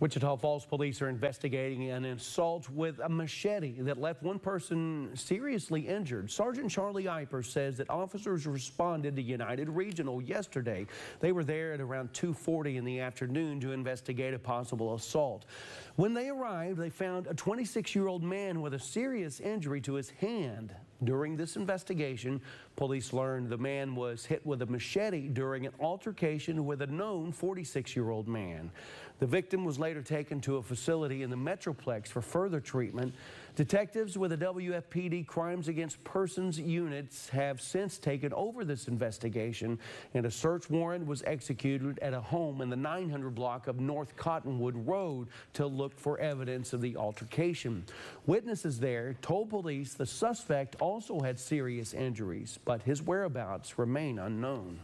Wichita Falls police are investigating an assault with a machete that left one person seriously injured. Sergeant Charlie Eipper says that officers responded to United Regional yesterday. They were there at around 2.40 in the afternoon to investigate a possible assault. When they arrived, they found a 26-year-old man with a serious injury to his hand. During this investigation, police learned the man was hit with a machete during an altercation with a known 46-year-old man. The victim was later taken to a facility in the Metroplex for further treatment. Detectives with the WFPD Crimes Against Persons units have since taken over this investigation, and a search warrant was executed at a home in the 900 block of North Cottonwood Road to look for evidence of the altercation. Witnesses there told police the suspect also had serious injuries, but his whereabouts remain unknown.